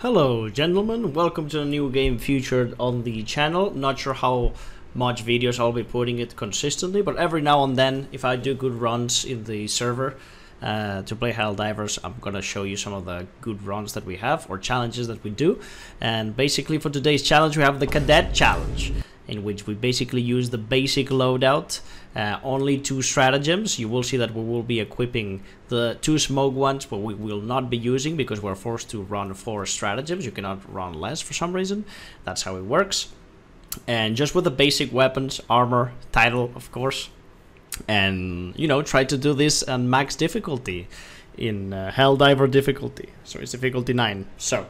Hello gentlemen, welcome to a new game featured on the channel. Not sure how much videos I'll be putting it consistently, but every now and then if I do good runs in the server uh, to play Helldivers, I'm gonna show you some of the good runs that we have or challenges that we do. And basically for today's challenge we have the Cadet Challenge in which we basically use the basic loadout uh, only two stratagems. You will see that we will be equipping the two smoke ones, but we will not be using because we're forced to run four stratagems. You cannot run less for some reason. That's how it works. And just with the basic weapons, armor, title, of course. And, you know, try to do this on max difficulty in uh, Helldiver difficulty. So it's difficulty 9. So,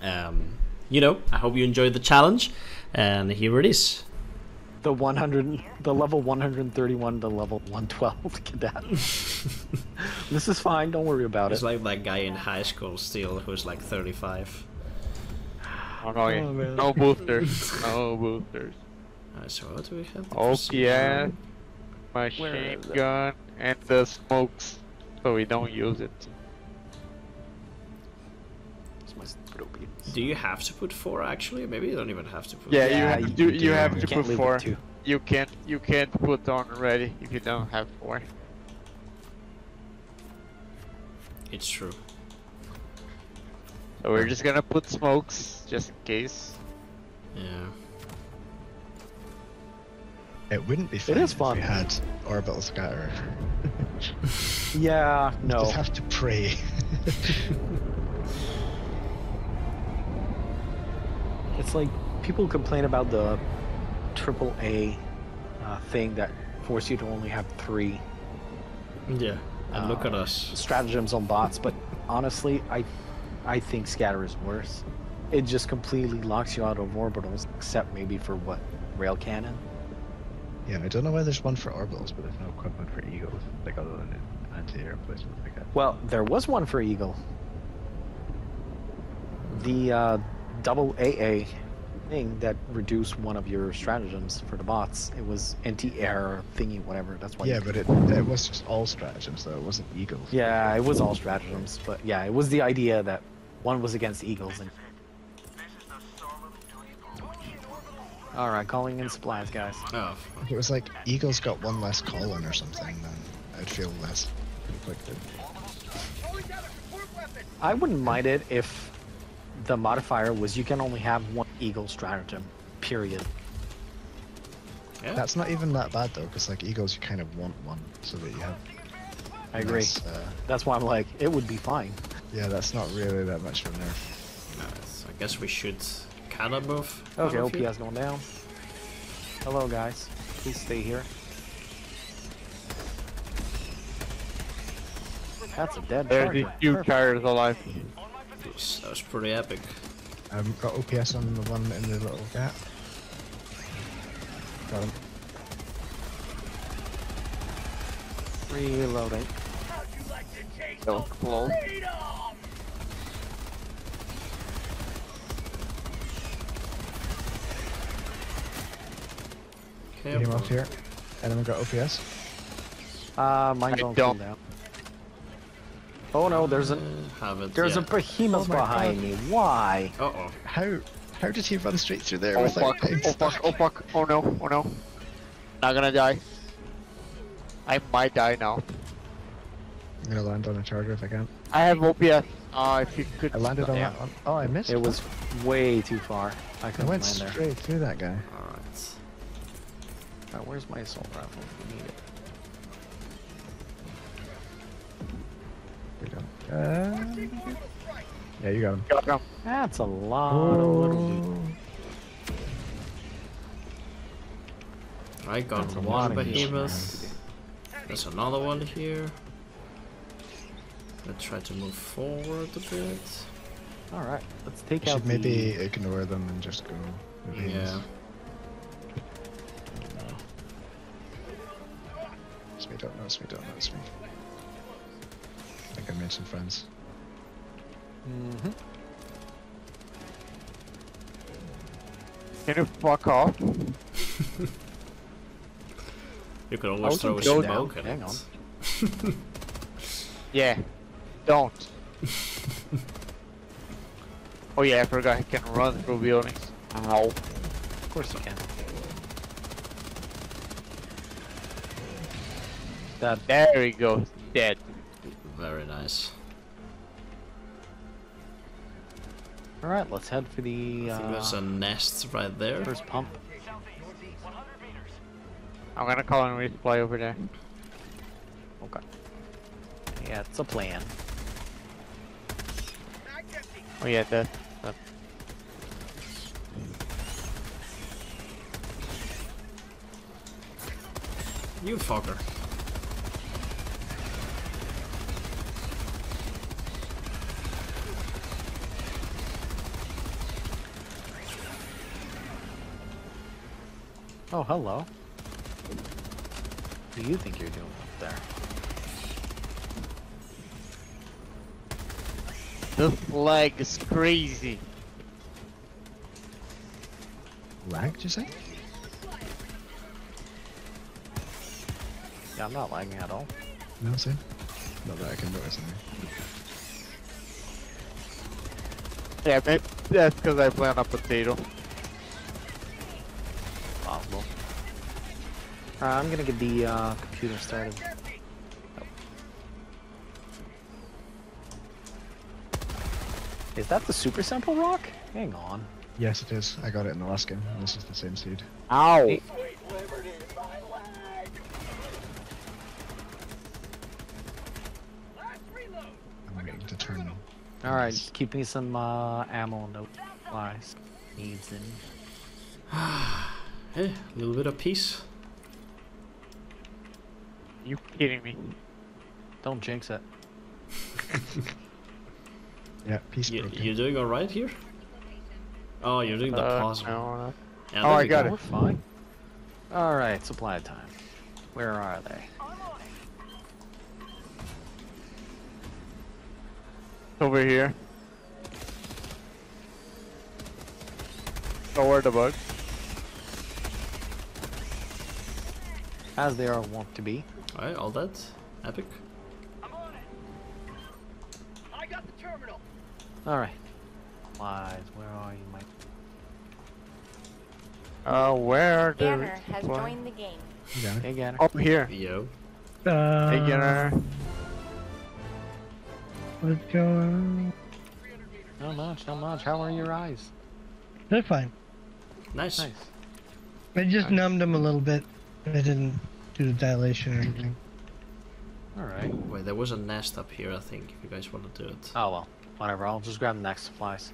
um, you know, I hope you enjoyed the challenge. And here it is. The 100 the level 131 to level 112 cadet. This is fine don't worry about it's it. It's like that guy in high school still who's like 35 oh no oh, no boosters. No boosters. Uh, so what do we have? Oh yeah. Machine gun and the smokes so we don't use it Do you have to put four actually? Maybe you don't even have to put. Yeah, you have to. Do, you, have to put four. You can't. You can't put on ready if you don't have four. It's true. So we're just gonna put smokes just in case. Yeah. It wouldn't be fun. It is fun. If we had orbital scatter. yeah. No. You just have to pray. It's like people complain about the triple A uh, thing that force you to only have three. Yeah, and uh, look at us. Stratagems on bots, but honestly, I, I think scatter is worse. It just completely locks you out of orbitals, except maybe for what rail cannon. Yeah, I don't know why there's one for orbitals, but there's no equipment for eagles, like other than anti-air placement like that. Well, there was one for eagle. The uh, double AA thing that reduced one of your stratagems for the bots. It was anti-air thingy, whatever. That's why. Yeah, but it it was just all stratagems though. It wasn't eagles. Yeah, it was all stratagems, but yeah, it was the idea that one was against eagles and. All right, calling in supplies, guys. Oh. If it was like eagles got one less call-in or something, then I'd feel less conflicted. I wouldn't mind it if the modifier was you can only have one eagle stratagem, period. Yeah. That's not even that bad though, because like eagles you kind of want one so that you have. I agree. Nice, uh, that's why I'm like, it would be fine. Yeah, that's not really that much of a nerf. Nice. I guess we should kind of move. Okay, OPS going down. Hello guys, please stay here. That's a dead There's these few tires alive. That was pretty epic. I've um, got OPS on the one in the little gap. Got him. Reloading. Don't close. Get him off here. Anyone got OPS? Uh, mine going down. Oh no, there's a there's yet. a behemoth oh behind God. me. Why? Uh oh. How how did he run straight through there? Oh fuck! Oh fuck! Oh fuck! Oh no! Oh no! Not gonna die. I might die now. I'm gonna land on a charger if I can. I have OPS. Uh, if you could. I landed on, yeah. that. One. Oh, I missed. It was way too far. I, I went straight there. through that guy. Alright. Right, where's my assault rifle? We need it. Uh, yeah, you got him. Got him. That's a lot of little I got That's one behemoth. There's another one here. Let's try to move forward a bit. Alright, let's take we out should maybe ignore them and just go. Yeah. It's me, don't know, it's me, don't know, it's me think I made some friends. Mm hmm Can you fuck off? you could always throw a smoke at Hang it. on. yeah, don't. Oh yeah, I forgot he can run through buildings. Ow. Of course you can. That There he goes. Dead. Very nice. all right. Let's head for the I think there's uh, a nest right there. first pump. I'm gonna call and resupply over there. Okay. Yeah, it's a plan. Oh yeah, that. that. You fucker. Oh, hello. What do you think you're doing up there? The flag is crazy. Lag, did you say? Yeah, I'm not lagging at all. No, same. Not that I can notice anything. Yeah, maybe that's because I play on a potato. Possible. Uh, I'm gonna get the uh, computer started. Is that the super sample rock? Hang on. Yes, it is. I got it in the last game. and This is the same seed. Ow! Hey. I'm waiting to turn. All right, keep me some uh, ammo. No flies. Needs in. Hey, a little bit of peace. You kidding me? Don't jinx it. Yeah, peace You, broken. you doing alright here? Oh, you're doing the Uh, pause. no, no. Yeah, Oh, I got go. it. We're fine. All right, supply time. Where are they? Over here. Lower the bug. As they are wont to be. Alright, all that. Epic. I'm on it. I got the terminal. All right. Supplies. Where are you, Mike? Uh, where are the Scanner has supply- joined the game. You got it. Hey, Ganner. Oh, here. Yo. Hey, Gunnar. What's going on? Not much, not much. How are your eyes? They're fine. Nice. Nice. I just Nice. numbed them a little bit. I didn't do the dilation or anything. All right. Wait, there was a nest up here, I think, if you guys want to do it. Oh well, whatever. I'll just grab the next supplies.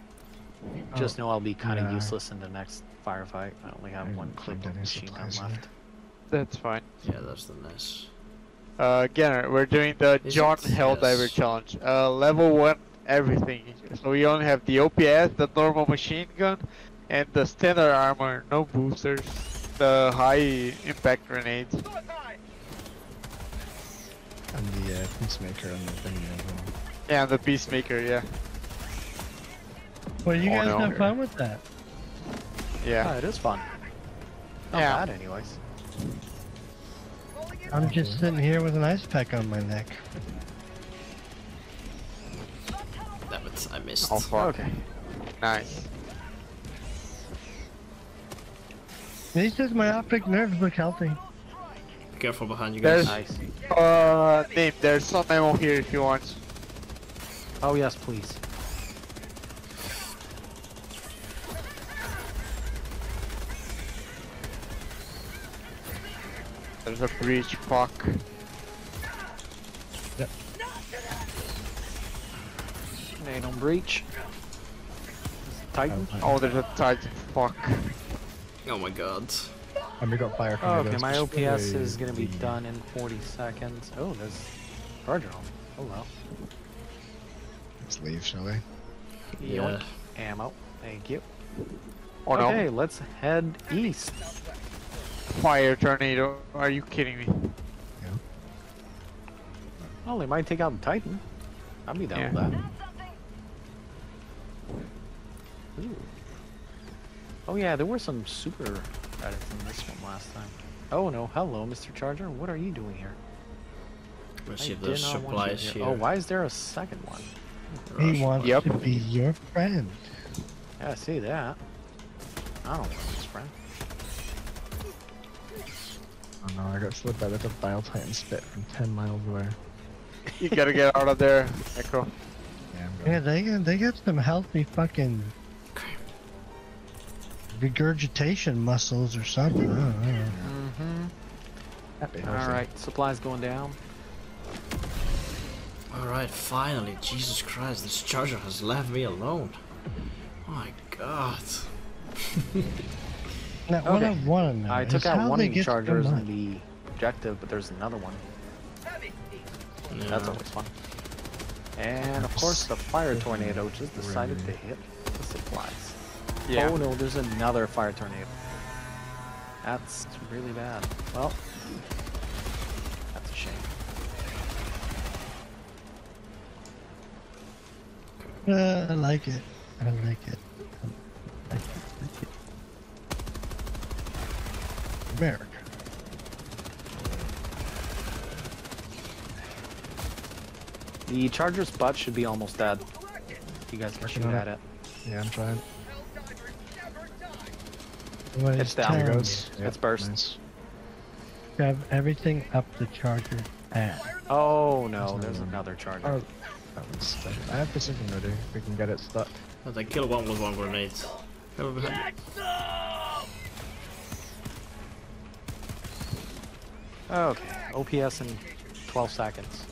Just know I'll be kind of yeah. useless in the next firefight. I only have I one clip of machine gun left. That's fine. Yeah, that's the nest. Uh, Gunnar, we're doing the Is John it? Helldiver Yes. challenge. Uh, level 1, everything. So we only have the OPS, the normal machine gun, and the standard armor, no boosters. The high impact grenades. And the uh, peacemaker and the thing as well. Yeah, the Peacemaker, yeah. Well, you Oh, guys no. have fun with that. Yeah. Ah, it is fun. Not Yeah. bad, anyways. I'm just sitting here with an ice pack on my neck. That was I missed. Oh, fuck. Okay. Nice. He says my optic nerves look healthy. Careful behind you There's- guys. Nice. Uh, Name, there's some ammo here if you want. Oh yes, please. There's a breach, fuck. They don't breach. Titan. Oh, there's a Titan, fuck. Oh my god. And we got fire from Oh, okay, my OPS the- is gonna be done in 40 seconds. Oh, there's charger on. Oh well. Let's leave, shall we? Yeah. Yoink. Ammo. Thank you. Oh no. okay, let's head east. Fire tornado. Are you kidding me? Oh, they might take out the Titan. I'd be down Yeah. with that. Oh yeah, there were some super credits in this one last time. Oh no, hello, Mr. Charger. What are you doing here? Let's I see if did there's not want you supplies here. here. Oh, why is there a second one? He Rush. wants Yep. to be your friend. Yeah, I see that. I don't want this friend. Oh no, I got slowed by like a Bile Titan spit from 10 miles away. You gotta get out of there, Echo. Yeah, Yeah, they got they got some healthy fucking regurgitation muscles or something. I don't know. Mm-hmm. All right, supplies going down. Alright, finally. Jesus Christ, this charger has left me alone. Oh my god. Now, what I want to know I is took how out one of the chargers much. in the objective, but there's another one. That's always fun. And of course, the fire tornado just decided to hit the supplies. Yeah. Oh no, there's another fire tornado. That's really bad. Well, that's a shame. Uh, I like it. I like it. I like it. like it. America. The charger's butt should be almost dead. You guys can Working shoot on at it. it. Yeah, I'm trying. What It's it's down. Here telling goes. It's burst. Nice. you, have everything up the charger ass. Oh no, There's another there's another charger. Oh, that was. I have precision ready. We can get it stuck. But I kill one with one grenade. Cover behind. Okay, OPS in 12 seconds.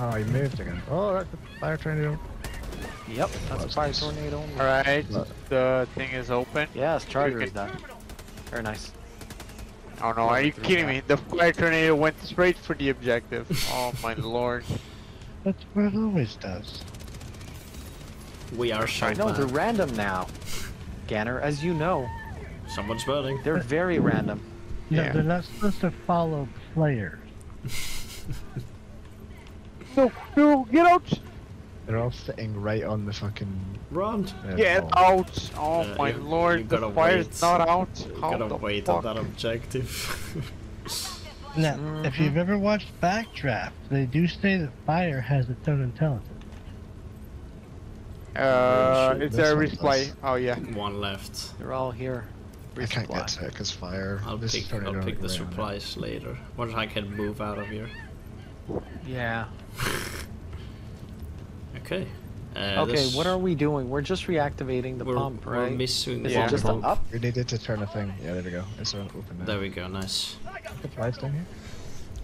Oh, he moved again. Oh, that's a fire tornado. Yep, that's a fire nice. tornado. Alright, Look. the thing is open. Yes, charger is Okay. done. Very nice. Oh no, are you kidding me? The fire tornado went straight for the objective. Oh my lord. That's what it always does. We are so I know, they're random now. Ganner, as you know, Someone's burning. they're very random. No, Yeah. they're not supposed to follow players. No, no, get out! They're all sitting right on the fucking. Run! Uh, Get wall. out! Oh Uh, my you- you lord, the gotta fire's wait. not out. You How gotta the wait fuck? on that objective. Now, if Mhm. you've ever watched Backdraft, they do say that fire has its own intelligence. Uh, Shit, it's this a replay. does. Oh yeah. one left. They're all here. I can't Resupply. get to it because fire. I'll this pick, tornado I'll pick the right supplies later. Once I can move out of here. Yeah. Okay. Uh, Okay, this- what are we doing? We're just reactivating the we're, pump, we're right? missing Is Yeah. just pump. up? We needed to turn a thing. Yeah, there we go. It's open now. There we go, nice. Supplies down here.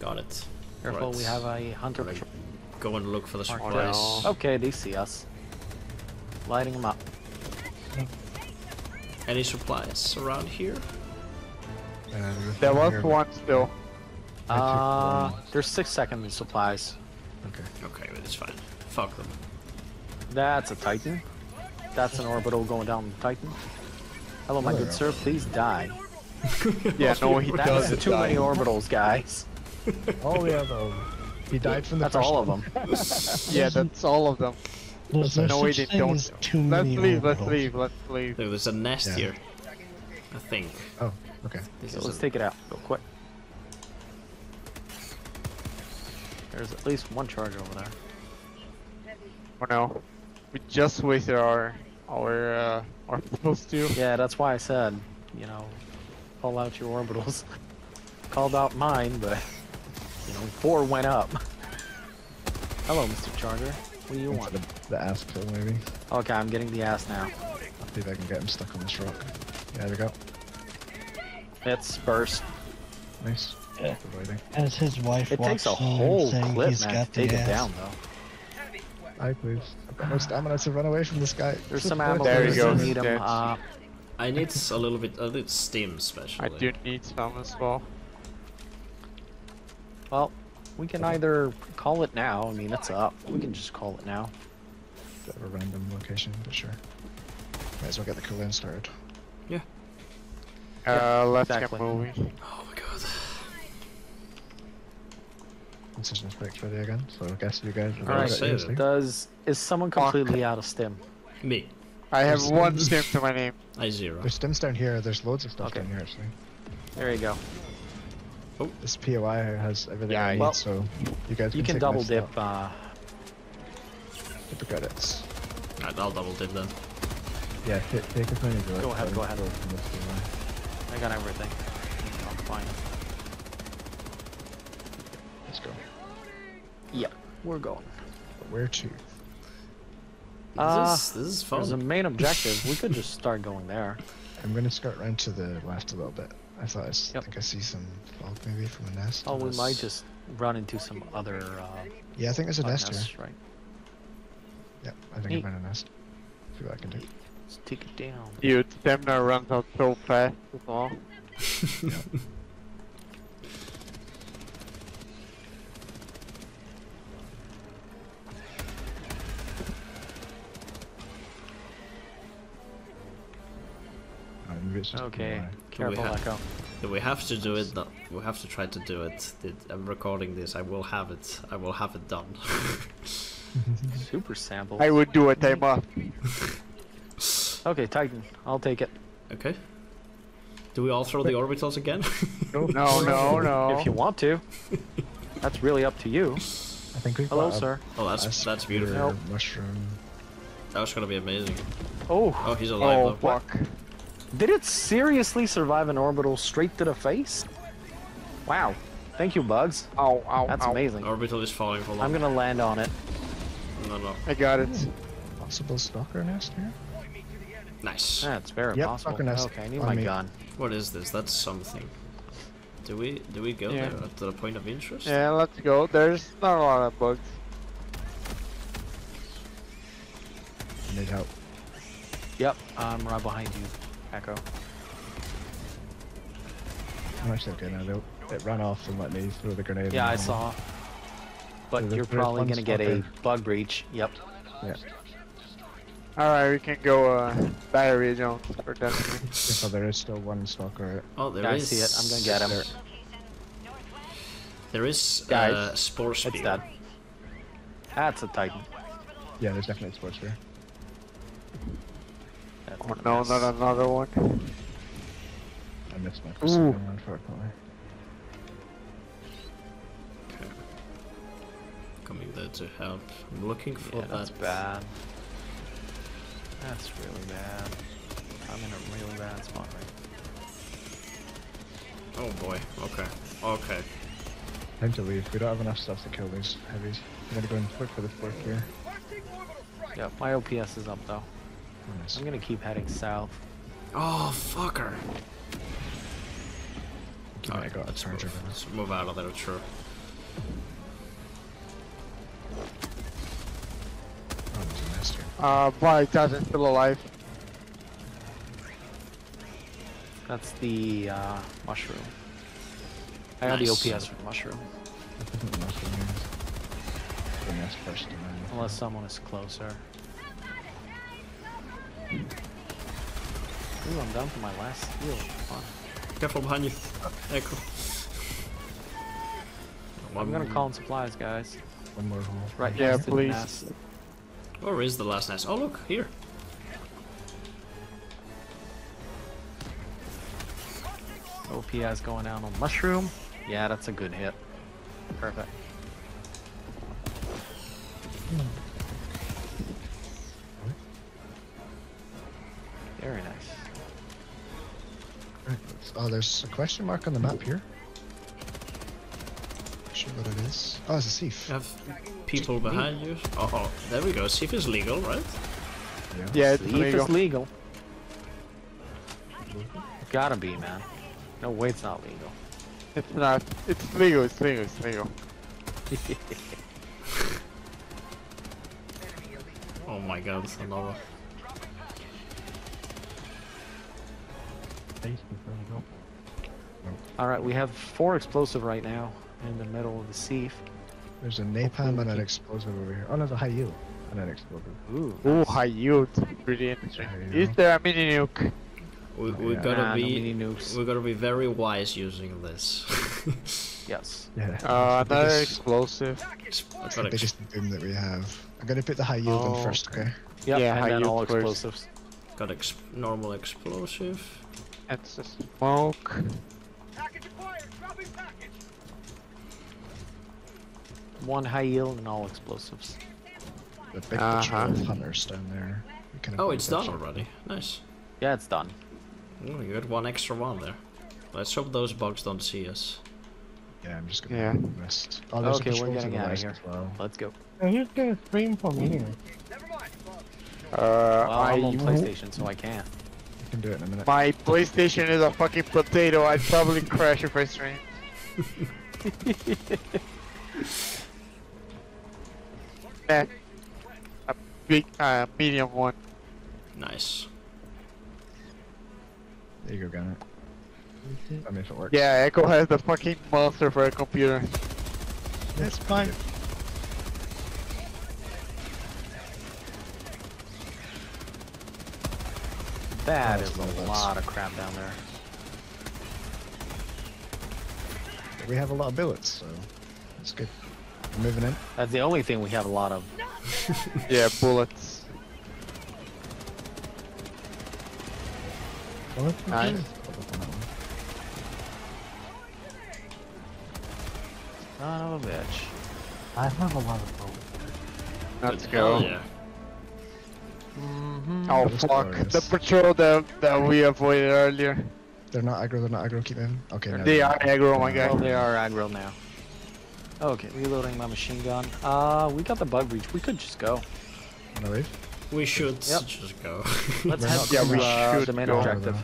Got it. Careful, Right. we have a hunter patrol. Go and look for the Mark supplies. no. Okay, they see us. Lighting them up. Any supplies around here? Uh, there's There was one still. I took Uh, one. there's six second supplies. Okay. Okay, but it's fine. Fuck them. That's a Titan. That's an orbital going down the Titan. Hello, my Oh, good sir. Please die. Yeah, no, he That's doesn't too die. many orbitals, guys. Oh yeah, though. He died from the That's first all of them. Yeah, that's all of them. There's no no way such they don't. as too Let's many leave, let's leave, let's leave. Look, there's a nest Yeah. here. I think. Oh, okay. This So let's a- take it out real quick. There's at least one charge over there. Oh no. We just wasted our our uh our supposed to. Yeah, that's why I said, you know, pull out your orbitals. Called out mine, but you know, four went up. Hello, Mr. Charger. What do you Into want? the, the ass kill maybe. Okay, I'm getting the ass now. I'll see if I can get him stuck on this rock. Yeah, there we go. It's burst. Nice. Yeah. Avoiding. As his wife It walks takes a in whole saying clip, he's man, got to take the it ass. down, though. Aye, please. I've got no stamina to run away from this guy. There's some ammo. There there he goes, Need 'em, dead. uh, I need a little bit, a little stim, especially. I do need some as well. well, we can either call it now. I mean, it's up. We can just call it now. Bit of a random location, but sure. Might as well get the cooldown started. Yeah. Uh, let's exactly. get moving. Oh my god. Incision specs ready again, so I guess you guys are All ready right. to say use that. it. Does is someone Fuck. completely out of stim? Me. I have There's- one stim to my name. I zero. There's stims down here, there's loads of stuff Okay. down here actually. There you go. Oh. This POI has everything Yeah, I need, well, so you guys You can take my double dip. stuff. Uh, Get the credits. Alright, I'll double dip then. Yeah, take, take as many as. Go ahead, go ahead. from this to I got everything. I'm fine. Let's go. Yep, we're going. But where to? Uh, this, is, this is There's a main objective. we could just start going there. I'm gonna skirt round to the left a little bit. I thought I Yep. think I see some fog maybe from a nest. Oh, we Yes. might just run into some other uh, Yeah, I think there's a bug nest nests, here. right? Yep, I think Neat. I found a nest. See what I can do. Let's take it down. Dude, stamina runs out so fast as well. Uh, just Okay, careful, have- Echo. Do we have to do it? No, we have to try to do it. I'm recording this. I will have it. I will have it done. Super sample. I would do it, time off. Okay, Titan. I'll take it. okay. Do we all throw the orbitals again? No, no, no. If you want to. That's really up to you. I think we've Hello, sir. oh, that's that's beautiful. Nope. Mushroom. That was gonna be amazing. Oh, Oh, he's alive Oh, though. fuck. Did it seriously survive an orbital straight to the face? Wow. Thank you, Bugs. Ow, ow, That's ow. amazing. Orbital is falling. Hold on. I'm gonna land on it. No, no. I got it. Possible stalker nest here? Nice. That's very Yep, possible. fucking nest Okay, I need on my me. gun. What is this? That's something. Do we do we go Yeah. there to the point of interest? Yeah, let's go. There's not a lot of bugs. Need help. Yep, I'm right behind you, Echo. I'm actually okay now. Though. It ran off and let me throw the grenade. Yeah, in I the saw. But So you're probably gonna get a stalker. bug breach. Yep. Yeah. Alright, we can go uh, battery zones for that. So there is still one stalker. Oh, there Yeah, I see it. I'm gonna get him. There is Guys, uh, spore spewer. dead. That's a Titan. Yeah, there's definitely sports here. That's Oh no, mess. not another one. I missed my first Ooh. one, unfortunately. Okay. Coming there to help. I'm looking for Yeah, that's that. bad. That's really bad. I'm in a really bad spot right Oh boy. Okay. Okay. Time to leave. We don't have enough stuff to kill these heavies. I'm gonna go and look for the sport here. Yeah, my OPS is up though. Oh, nice. I'm gonna keep heading south. Oh fucker. Give me a Alright, let's charger move, let's move out of there, sure. Oh, there's a nest here. Uh, Bile Titan's still alive. That's the uh, mushroom. I got Nice. the OPS for the mushroom. That isn't the nest in. The nest first and. Unless someone is closer. Ooh, I'm down to my last heal. Fun. Careful behind you. Echo. I'm gonna call in supplies, guys. One more hole. Right Yeah, next to the please. nest. Where is the last nest? Oh look, here. OPS going down on mushroom. Yeah, that's a good hit. Perfect. There's a question mark on the map here. Not sure what it is. Oh, it's a SEAF. You have people behind you. Oh, oh, there we go. See if it's legal, right? Yeah. Yeah, it's Thief legal. is legal. Gotta be, man. No way it's not legal. It's not. It's legal. It's legal. It's legal. Oh my god, it's another. Alright, we have four explosive right now in the middle of the sieve. There's a napalm and an explosive over here. Oh, no, there's a high yield and an explosive. Ooh. Ooh, high yield. Pretty interesting. High Is there a mini nuke? We, we yeah. gotta Nah, no be mini nukes. we gotta be very wise using this. Yes. Yeah. Uh, it's another biggest- explosive. I've it's got the biggest boom that we have. I'm gonna put the high yield Oh, in first, okay? Yep, Yeah, and high then yield all first. explosives. got ex normal explosive. That's a smoke. One high yield and all explosives. the big Uh-huh. patrol hunters down there. Oh, it's done shit. already. Nice. Yeah, it's done. Oh, you got one extra one there. Let's hope those bugs don't see us. Yeah, I'm just gonna Yeah. west. Oh, there's Okay, we're patrol to getting the outta west here. as well. Let's go. And who's gonna stream from here? Uh, Well, I'm on PlayStation, so I can't. We can do it in a minute. my PlayStation is a fucking potato. I'd probably crash if I stream. Eh, a big, uh, medium one. Nice. There you go, Gannett. I mean, if it works. Yeah, Echo has the fucking monster for a computer. That's fine. That Oh, is a lot of crap down there. We have a lot of billets, so it's good. We're moving in. That's the only thing we have a lot of. Yeah, bullets. Well, let's Nice. Son of a bitch. I have a lot of bullets. Let's Good go. hell Yeah. Mm-hmm. Oh fuck, glorious. the patrol that, that we avoided earlier. They're not aggro, they're not aggro, keep moving. Okay, now They they're- are aggro, my they're guy. Oh, they are aggro now. Okay, reloading my machine gun. Uh, we got the bug breach. We could just go. Wanna leave? We should Yep. just go. Let's We're head not- to uh, the main objective.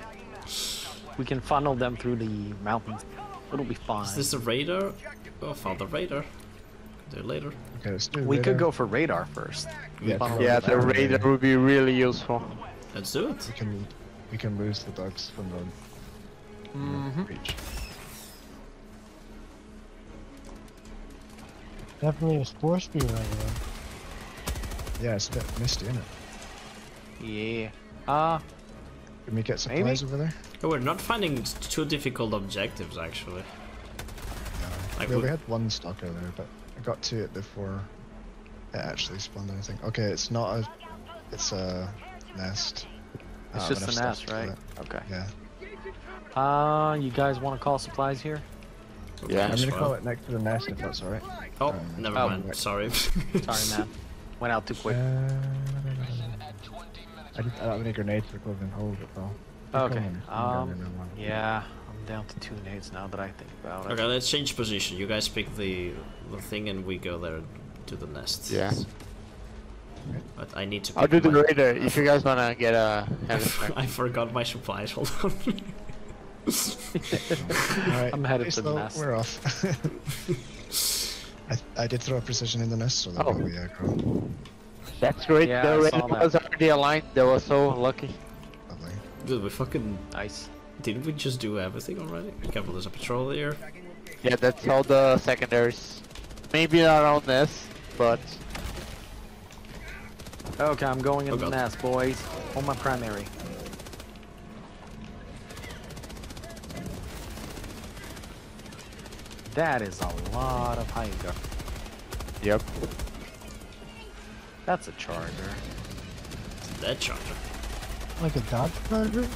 We can funnel them through the mountains. It'll be fine. Is this a radar? Oh, found the radar. Do it later. Okay, let's do we could go for radar first. Yeah, Funnel to go Yeah, the radar. radar would be really useful. Let's do it. We can we can lose the bugs from the Mhm. breach. Definitely a spore spewer right there. Yeah, it's a bit misty, isn't it? Yeah. Uh, Can we get Maybe. supplies over there? Oh, we're not finding s- too difficult objectives actually. Like yeah, we- we had one stalker there, but I got to it before it actually spawned anything. Okay, it's not a, it's a nest. I it's don't just a nest, right? Okay. Yeah. Uh, you guys want to call supplies here? Yeah. I'm gonna call it next to the nest if that's alright. Oh, Um, never Oh. mind. Sorry. Sorry, man. Went out too quick. Uh, I, just, I don't have any grenades for closing hold it though. Okay, Come on, I'm um, going in one. Yeah, I'm down to two nades now that I think about it. okay, let's change position. You guys pick the the thing, and we go there to the nest. Yeah. But I need to. I'll do pick the my- radar if you guys wanna get a I, hand f- I forgot my supplies. Hold on. Alright, I'm headed okay, to the nest. We're off. I, I did throw a precision in the nest, so that Oh. will be aggro. That's great. Yeah, the I radar that. was already aligned. That was so lucky. Lovely. Dude, we fucking Nice. didn't we just do everything already? Careful, there's a patrol here. Yeah, that's all the secondaries. Maybe not on this, but Okay, I'm going in Oh, the God. nest, boys. On my primary. That is a lot of Hydra. yep. That's a charger. It's a dead charger. Like a dodge charger?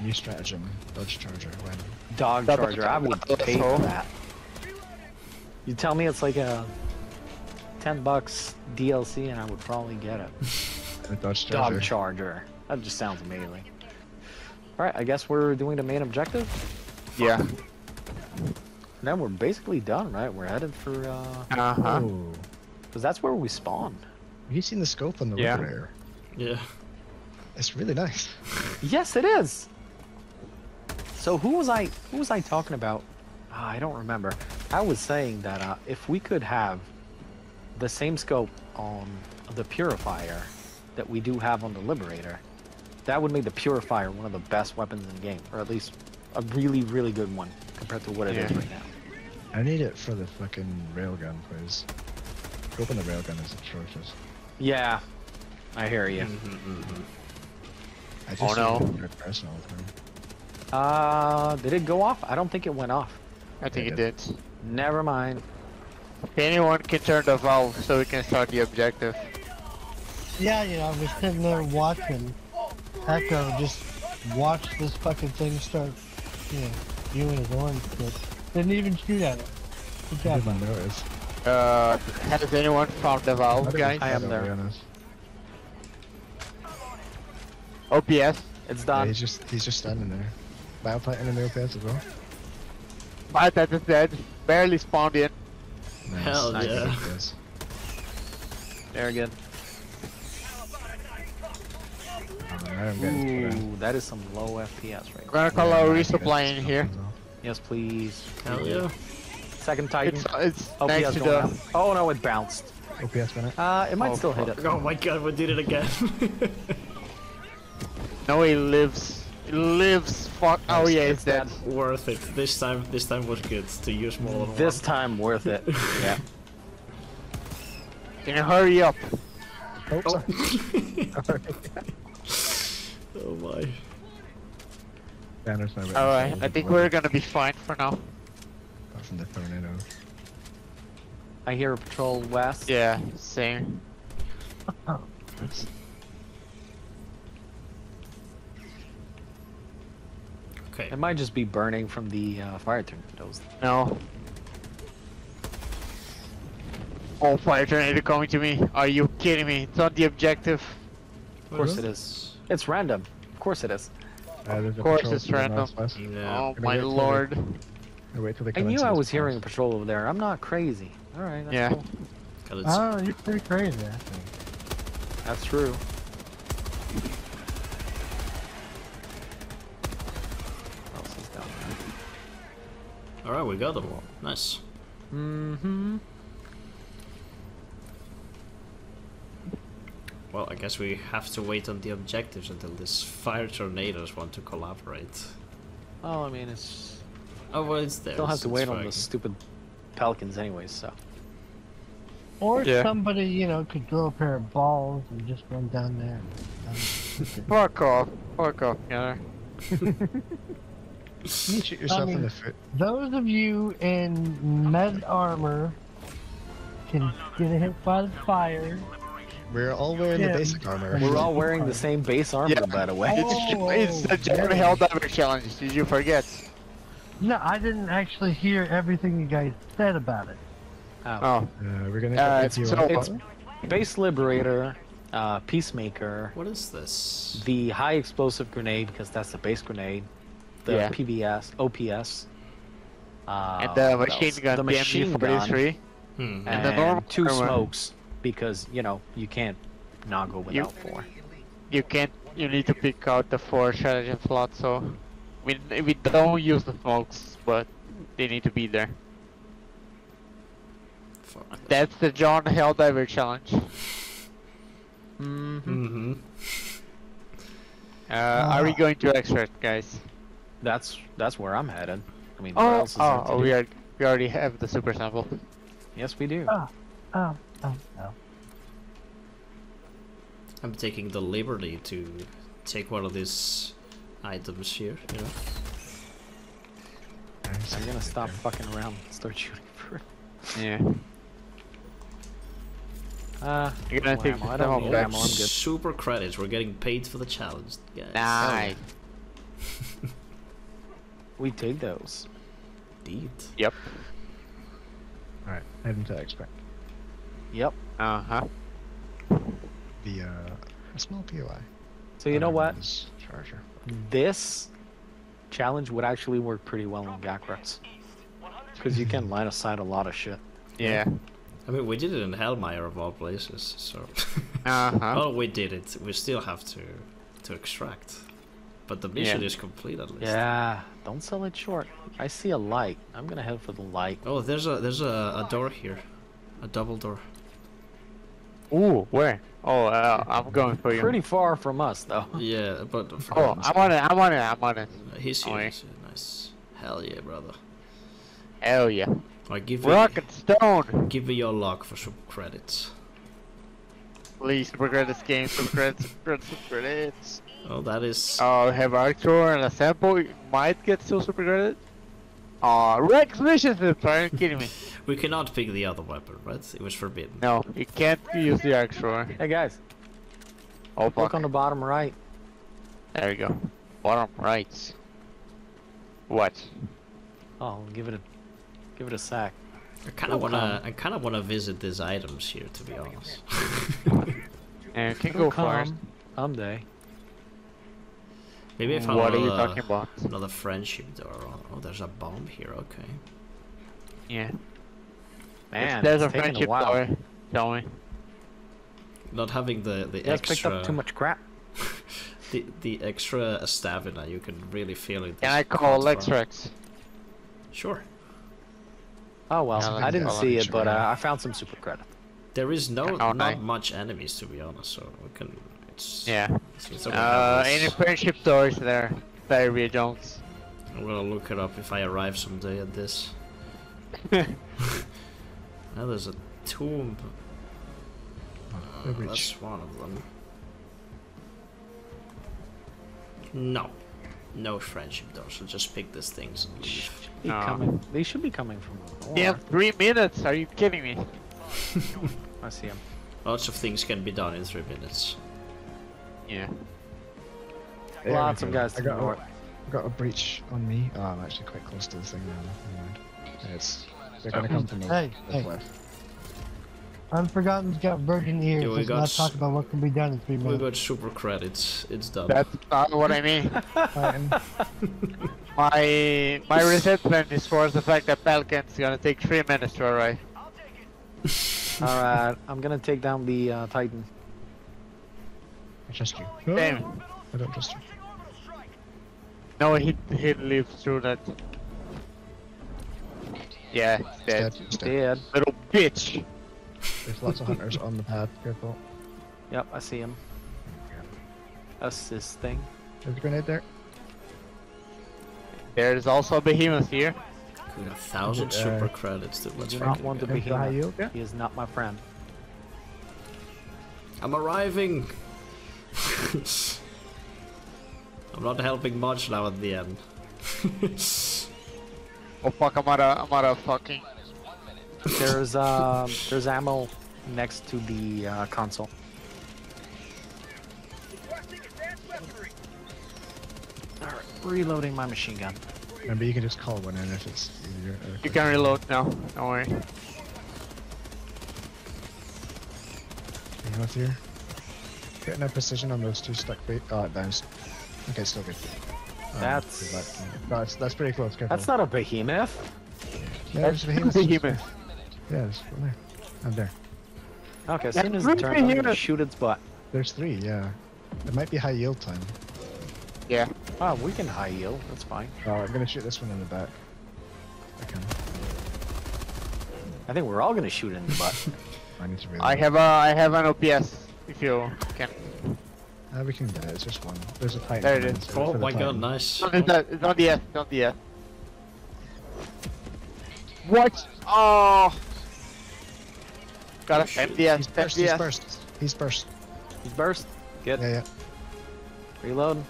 New stratagem, dodge charger when Dog Double charger. I would charger. pay for that. You tell me it's like a 10 bucks DLC and I would probably get it. the dodge charger. Dog charger. That just sounds amazing. Alright, I guess we're doing the main objective. Yeah. Then we're basically done, right? We're headed for, uh... Uh huh. Oh, Because that's where we spawn. Have you seen the scope on the Yeah. Liberator? Yeah. It's really nice. Yes, it is. So who was I? Who was I talking about? Ah, I don't remember. I was saying that uh, if we could have the same scope on the Purifier that we do have on the Liberator, that would make the Purifier one of the best weapons in the game, or at least a really, really good one compared to what it is Yeah. right now. I need it for the fucking railgun, please. Scope on the railgun is atrocious. Yeah, I hear you. Mm-hmm, I just Oh, use no. it for personal. Uh, did it go off? I don't think it went off. I think Yeah, it did. Never mind. Anyone can turn the valve so we can start the objective. Yeah, you know, I was sitting there watching Echo just watch this fucking thing start, you know, doing his orange shit. Didn't even shoot at it. Good I job, didn't notice. Uh, has anyone found the valve, guys? I am there. be honest. OPS. It's Yeah, done. he's just he's just standing there. Bioplanting in the OPS as well. But that is dead. Barely spawned in. Nice. Hell Nice yeah. OPS. Very good. Now I'm Ooh, that is some low FPS right We're now. gonna call our resupply in here. Yes, please. Hell yeah. Second Titan. It's it's OPS next to going the. out. Oh no, it bounced. OPS minute. Uh, it might Oh, still hit it. Oh my god, we did it again. No, he lives. He lives. Fuck. Oh yeah, it's dead. Worth it. This time, this time was good to use more than This one. time worth it. yeah. Can you hurry up? Oh, sorry. Oh my. Banner's now written Alright, I think we're gonna be fine for now. Apart from the tornadoes. I hear a patrol west. Yeah, same. Okay. It might just be burning from the uh, fire tornadoes. No. Oh, fire tornado coming to me. Are you kidding me? It's not the objective. Of course it is. It's random. Of course it is. Uh, Of course it's random. northwest. Yeah. Oh my wait till lord. Gonna wait till they I knew I this was hearing a patrol over there. I'm not crazy. All right. That's Yeah. Cool. Oh, you're pretty crazy. I think. That's true. What else is down Alright, we got them all. Nice. Mm-hmm. Well, I guess we have to wait on the objectives until this fire tornadoes want to collaborate. Oh, I mean, it's Oh, well, it's there. still have to it's wait on fine. the stupid pelicans, anyways. So. Or Yeah. somebody, you know, could grow a pair of balls and just run down there. Fuck off. Fuck off, Gunner. Can you shoot yourself in mean- the foot? Those of you in med armor can get hit by the fire. We're all wearing Yeah. the basic armor. We're all wearing the same base armor, Yeah. by the way. It's, Oh, it's the German yeah. Helldiver challenge. Did you forget? No, I didn't actually hear everything you guys said about it. Oh. Oh, Uh, we're gonna Uh, get it's you so- It's. Base Liberator, uh, Peacemaker, What is this? the high explosive grenade because that's the base grenade, the Yeah. PBS, OPS, uh, and the machine else? gun, the machine gun, MG43. Hmm. And and the normal two armor. smokes because you know you can't not go You- without four. You can't. You need to pick out the four strategy slots. So we we don't use the smokes, but they need to be there. Fuck. That's the John Helldiver challenge. Mm-hmm. Mm-hmm. Uh, are we going to extract, guys? That's that's where I'm headed. I mean, what Oh, else is oh, oh we are. We already have the super sample. Yes, we do. Oh, oh, oh. I'm taking the liberty to take one of these items here, you know? I'm gonna stop fucking around and start shooting for it. Yeah. Uh, You're gonna no take ammo. I some don't of need ammo. I'm good. Super credits. We're getting paid for the challenge, guys. Nice. We take those. Indeed. Yep. Alright, heading to extract. Yep. Uh huh. The uh, a small POI. So you know what? this Charger. This challenge would actually work pretty well in Gacrux. Because you can line of sight a lot of shit. Yeah. I mean, we did it in Hellmire of all places, so. Uh huh. oh, we did it. We still have to to extract. But the mission Yeah. is complete at least. Yeah, don't sell it short. I see a light. I'm gonna head for the light. Oh, there's a there's a, a door here, a double door. Ooh, where? Oh, uh, I'm going for you. Pretty far from us, though. Yeah, but Oh, I'm on it. I'm on it. I'm on it. he's oh, here. yeah. Nice. Hell yeah, brother. Hell yeah. I give you Rock and stone. give me your luck for some credits. Please, super credits game, super credits, super credits, super credits. Oh, that is. Oh, have Arctor and a sample. You might get still super credit. Aw, requisition slips. Are you kidding me? We cannot pick the other weapon, right? It was forbidden. No, you can't use the Arctor. Hey guys, Oh, look on the bottom right. There we go. Bottom right. What? Oh, give it a, give it a sec. I kind of wanna, I kind of wanna visit these items here, to be honest. And can It'll go first. come someday. Maybe I found What are you another, uh, talking about? another friendship door. Oh, there's a bomb here. Okay. Yeah. Man, There's a friendship a while. door. Tell me. Not having the the You guys picked extra up too much crap. the the extra stamina, you can really feel it. Can I call hot Lex. Rex? Sure. Oh well, Yeah, I didn't see it, but uh. I found some super credit. There is no Oh, not nice. much enemies to be honest, so we can. It's Yeah. It's, it's Uh, any friendship doors there? Diarrhea Jones. I'm gonna look it up if I arrive someday at this. Now there's a tomb. Uh, that's one of them. No. No friendship doors, so just pick these things and leave. Be No. coming. They should be coming from the north. Damn, three minutes? Are you kidding me? I see them. Lots of things can be done in three minutes. Yeah. There we Lots of guys I to the got, a, I got a breach on me. Oh, I'm actually quite close to the thing now. Never mind. It's, they're gonna come from the Hey, the hey. left. Unforgotten's got virgin ears. Yeah, we Let's got not talk about what can be done in three minutes. We minutes. got super credits. It's done. That's not what I mean. Fighting. my my resentment is for the fact that Balkan's gonna take three minutes to arrive. Alright, I'm gonna take down the uh, Titan. I trust you. Damn. I don't trust you. No, he he lived through that. Yeah, he's dead. dead. It's dead. Dead. Little bitch. There's lots of hunters on the path, Careful. Yep, I see him. That's this thing. There's a grenade there. There's also a behemoth here. We got a thousand Uh, super credits. Dude. Let's do not want to be the high here. yeah. He is not my friend. I'm arriving. I'm not helping much now at the end. Oh fuck, I'm out of I'm out of fucking. There's um, there's ammo next to the uh, console. Alright, reloading my machine gun. Remember, you can just call one in if it's easier. or You can reload now. Don't worry. Behemoth here. Getting a precision on those two stuck bait. Oh, it bounced. Okay, still good. Um, That's- That's that's pretty close. Careful. That's not a behemoth. Yeah, there's behemoths. behemoth. Yeah, there's one there. I'm there. Okay, as That's soon as it turns, I'm gonna shoot its butt. There's three. Yeah. It might be high yield time. Yeah. Oh, we can high yield. That's fine. Oh, I'm gonna shoot this one in the back. I can. I think we're all gonna shoot it in the butt. I need to reload. I have a I have an OPS. If you can. Uh, we can get it. It's just one. There's a titan. There it coming, is. so Oh my god, nice. It's on the it's on the S. It's on the S. What? Oh. Got a MDS. He's burst. He's burst. He's burst. He's burst. Get Yeah, yeah. reload.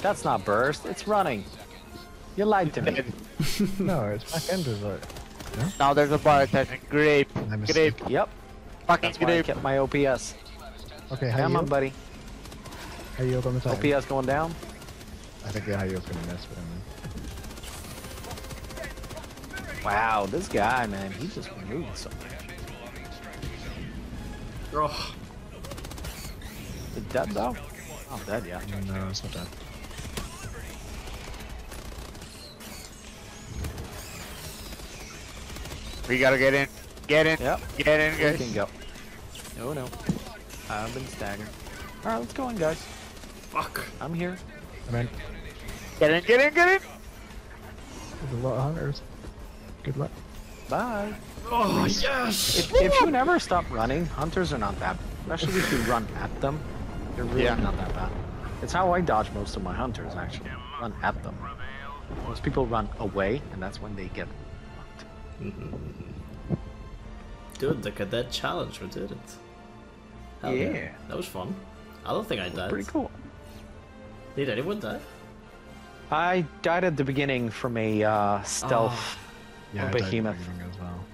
That's not burst. It's running. You lied to me. no, it's back end is it. Now there's a bar attachment. Grape. Grape. Yep. Fucking That's why I grape. kept my OPS. Okay, high Come on, buddy. High yield on the titan. OPS going down. I think the high yield's gonna miss, but I mean. Wow, this guy, man, he just moved so much. Oh, Is it dead though? Oh, dead, yeah. Mm, no, it's not dead. We gotta get in. Get in. Yep. Get in, We guys. can go. No, no. I've been staggered. All right, let's go in, guys. Fuck. I'm here. I mean, Get in. Get in. Get in. there's a lot of hunters. Good luck. Bye. Oh, yes! If, if you never stop running, hunters are not that. Especially if you run at them, they're really Yeah. not that bad. It's how I dodge most of my hunters, actually. Run at them. Most people run away, and that's when they get. Mm-hmm. Dude, the cadet challenge, we did it. Hell Yeah. That was fun. I don't think I died. Pretty cool. Did anyone die? I died at the beginning from a uh, stealth. Oh. Yeah, Or I died behemoth. as well.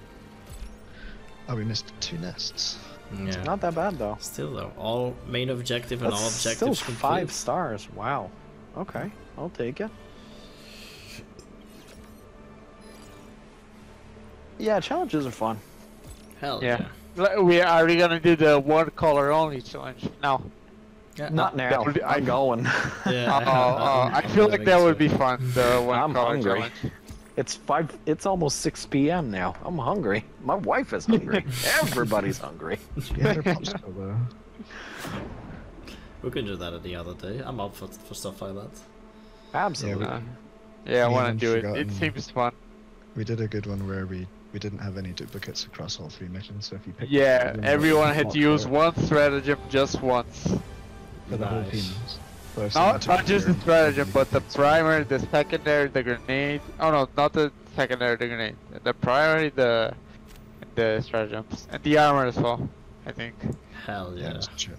Oh, we missed two nests. Yeah. Not that bad though. Still though, all main objective and That's all still objectives five stars. Wow. Okay, I'll take it. Yeah, challenges are fun. Hell Yeah. yeah. We are we gonna do the one color only challenge now? Yeah. Not now. be- I'm going. Yeah. Oh, oh, I feel like that would be fun. The one I'm hungry. challenge. It's five. It's almost six p.m. now. I'm hungry. My wife is hungry. Everybody's hungry. You had a popsicle though. We can do that at the other day. I'm up for, for stuff like that. Absolutely. Uh, Yeah, I We want to do it. forgotten- It seems fun. We did a good one where we we didn't have any duplicates across all three missions. So if you picked Yeah, one, everyone had to use one stratagem just once. The whole Nice. team. So Not, not just the your- stratagem, but the primary, the secondary, the grenade. Oh no, not the secondary, the grenade. The primary, the the stratagems, and the armor as well. I think. Hell Yeah, yeah. that's true.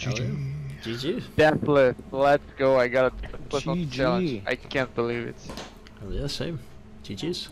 Hell yeah. GG. GG. Deathless, let's go! I got a deathless on challenge. I can't believe it. Hell yeah, same. GG's.